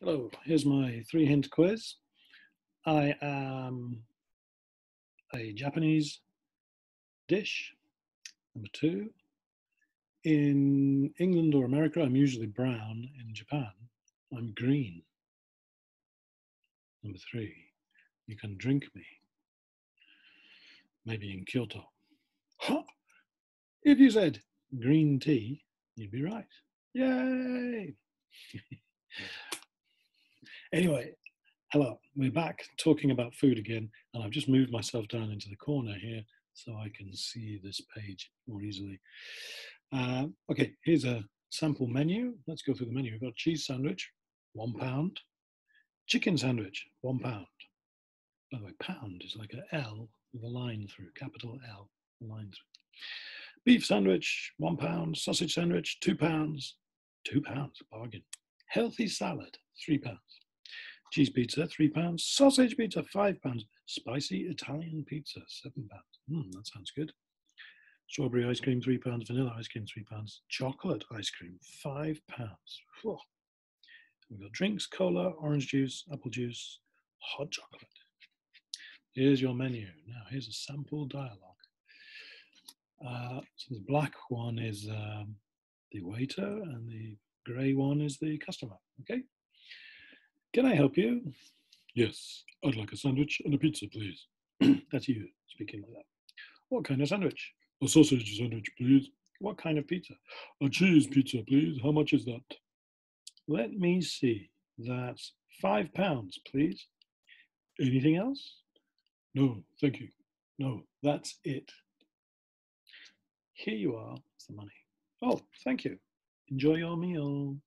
Hello, here's my three hint quiz. I am a Japanese dish. Number two, in England or America, I'm usually brown. In Japan, I'm green. Number three, you can drink me. Maybe in Kyoto. Huh. If you said green tea, you'd be right. Yay! Anyway, hello, we're back talking about food again, and I've just moved myself down into the corner here so I can see this page more easily. Uh, okay, here's a sample menu. Let's go through the menu. We've got cheese sandwich, one pound. Chicken sandwich, one pound. By the way, pound is like an L with a line through, capital L, line through. Beef sandwich, one pound. Sausage sandwich, two pounds. Two pounds, bargain. Healthy salad, three pounds. Cheese pizza, three pounds. Sausage pizza, five pounds. Spicy Italian pizza, seven pounds. Hmm, that sounds good. Strawberry ice cream, three pounds. Vanilla ice cream, three pounds. Chocolate ice cream, five pounds. We've got drinks, cola, orange juice, apple juice, hot chocolate. Here's your menu. Now, here's a sample dialogue. Uh, so the black one is um, the waiter, and the grey one is the customer. Okay. Can I help you? Yes, I'd like a sandwich and a pizza, please. That's you speaking like that. What kind of sandwich? A sausage sandwich, please. What kind of pizza? A cheese pizza, please. How much is that? Let me see. That's five pounds, please. Anything else? No, thank you. No, that's it. Here you are. It's the money. Oh, thank you. Enjoy your meal.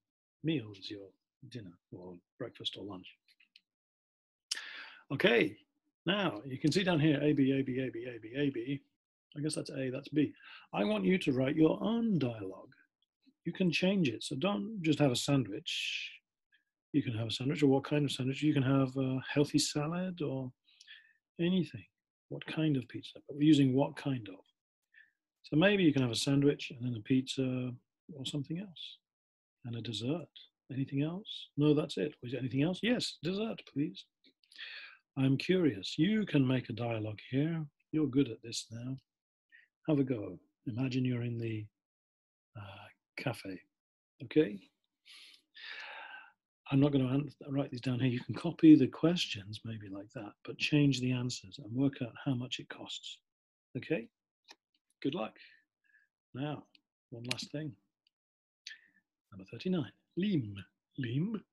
Meal is your dinner or breakfast or lunch. Okay, now you can see down here A, B, A, B, A, B, A, B, A, B. I guess that's A, that's B. I want you to write your own dialogue. You can change it. So don't just have a sandwich. You can have a sandwich, or what kind of sandwich? You can have a healthy salad or anything. What kind of pizza? But we're using what kind of. So maybe you can have a sandwich and then a pizza or something else and a dessert. Anything else? No, that's it. Was there anything else? Yes, dessert, please. I'm curious. You can make a dialogue here. You're good at this now. Have a go. Imagine you're in the uh, cafe. Okay? I'm not going to write these down here. You can copy the questions, maybe like that, but change the answers and work out how much it costs. Okay? Good luck. Now, one last thing. Number 39. Lim. Lim.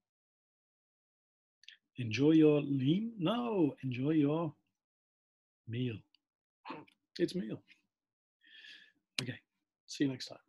Enjoy your lim? No, enjoy your meal. It's meal. Okay, see you next time.